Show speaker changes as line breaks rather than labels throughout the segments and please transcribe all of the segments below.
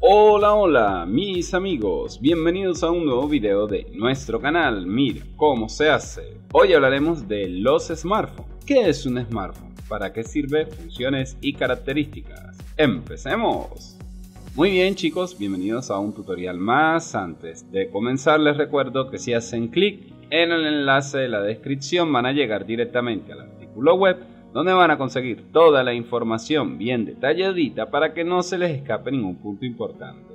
Hola, hola, mis amigos, bienvenidos a un nuevo video de nuestro canal Mira cómo se hace. Hoy hablaremos de los smartphones. ¿Qué es un smartphone? ¿Para qué sirve? Funciones y características. ¡Empecemos! Muy bien chicos, bienvenidos a un tutorial más. Antes de comenzar les recuerdo que si hacen clic en el enlace de la descripción van a llegar directamente al artículo web donde van a conseguir toda la información bien detalladita para que no se les escape ningún punto importante.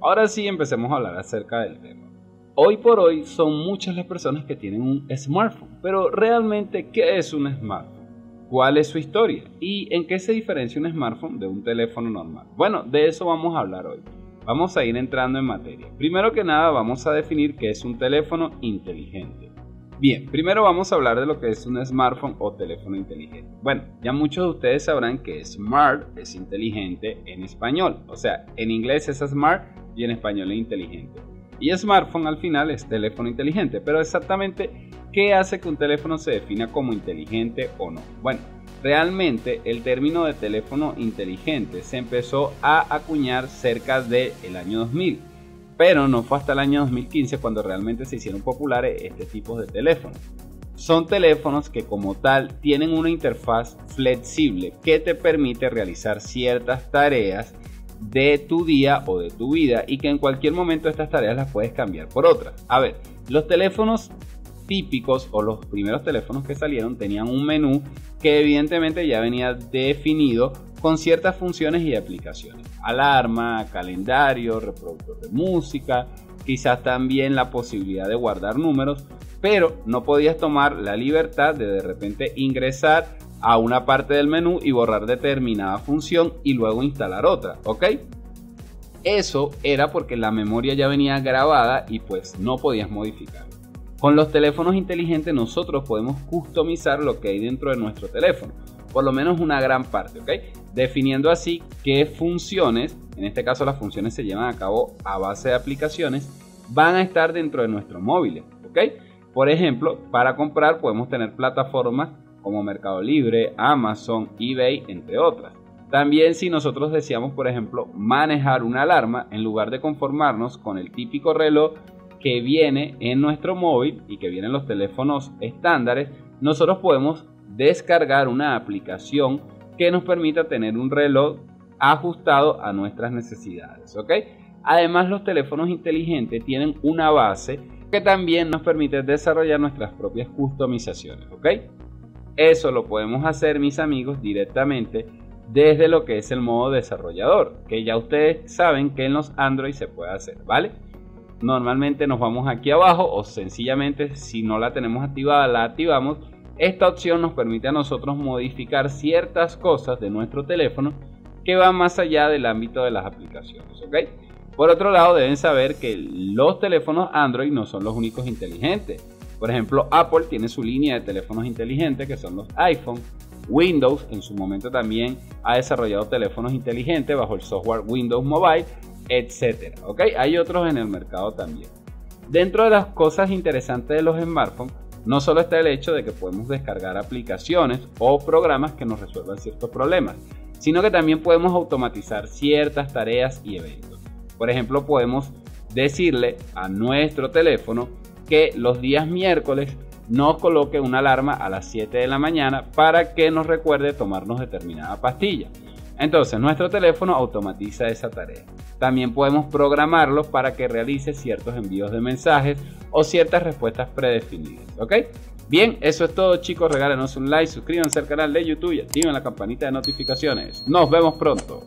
Ahora sí empecemos a hablar acerca del tema. Hoy por hoy son muchas las personas que tienen un smartphone, pero realmente ¿qué es un smartphone? ¿Cuál es su historia? ¿Y en qué se diferencia un smartphone de un teléfono normal? Bueno, de eso vamos a hablar hoy. Vamos a ir entrando en materia. Primero que nada vamos a definir qué es un teléfono inteligente. Bien, primero vamos a hablar de lo que es un smartphone o teléfono inteligente. Bueno, ya muchos de ustedes sabrán que smart es inteligente en español. O sea, en inglés es smart y en español es inteligente. Y smartphone al final es teléfono inteligente. Pero exactamente, ¿qué hace que un teléfono se defina como inteligente o no? Bueno, realmente el término de teléfono inteligente se empezó a acuñar cerca del año 2000 pero no fue hasta el año 2015 cuando realmente se hicieron populares este tipo de teléfonos. Son teléfonos que como tal tienen una interfaz flexible que te permite realizar ciertas tareas de tu día o de tu vida y que en cualquier momento estas tareas las puedes cambiar por otras. A ver, los teléfonos típicos o los primeros teléfonos que salieron tenían un menú que evidentemente ya venía definido con ciertas funciones y aplicaciones. Alarma, calendario, reproductor de música, quizás también la posibilidad de guardar números, pero no podías tomar la libertad de de repente ingresar a una parte del menú y borrar determinada función y luego instalar otra, ¿ok? Eso era porque la memoria ya venía grabada y pues no podías modificar. Con los teléfonos inteligentes nosotros podemos customizar lo que hay dentro de nuestro teléfono por lo menos una gran parte, ¿ok? Definiendo así qué funciones, en este caso las funciones se llevan a cabo a base de aplicaciones, van a estar dentro de nuestro móvil, ¿ok? Por ejemplo, para comprar podemos tener plataformas como Mercado Libre, Amazon, eBay, entre otras. También si nosotros deseamos, por ejemplo, manejar una alarma, en lugar de conformarnos con el típico reloj que viene en nuestro móvil y que viene en los teléfonos estándares, nosotros podemos descargar una aplicación que nos permita tener un reloj ajustado a nuestras necesidades. ¿ok? Además los teléfonos inteligentes tienen una base que también nos permite desarrollar nuestras propias customizaciones. ¿ok? Eso lo podemos hacer mis amigos directamente desde lo que es el modo desarrollador, que ya ustedes saben que en los Android se puede hacer, ¿vale? Normalmente nos vamos aquí abajo o sencillamente si no la tenemos activada la activamos esta opción nos permite a nosotros modificar ciertas cosas de nuestro teléfono que van más allá del ámbito de las aplicaciones. Por otro lado, deben saber que los teléfonos Android no son los únicos inteligentes. Por ejemplo, Apple tiene su línea de teléfonos inteligentes que son los iPhone. Windows en su momento también ha desarrollado teléfonos inteligentes bajo el software Windows Mobile, etc. Hay otros en el mercado también. Dentro de las cosas interesantes de los smartphones no solo está el hecho de que podemos descargar aplicaciones o programas que nos resuelvan ciertos problemas, sino que también podemos automatizar ciertas tareas y eventos. Por ejemplo, podemos decirle a nuestro teléfono que los días miércoles nos coloque una alarma a las 7 de la mañana para que nos recuerde tomarnos determinada pastilla. Entonces nuestro teléfono automatiza esa tarea. También podemos programarlo para que realice ciertos envíos de mensajes o ciertas respuestas predefinidas. ¿Ok? Bien, eso es todo chicos. Regálenos un like, suscríbanse al canal de YouTube y activen la campanita de notificaciones. Nos vemos pronto.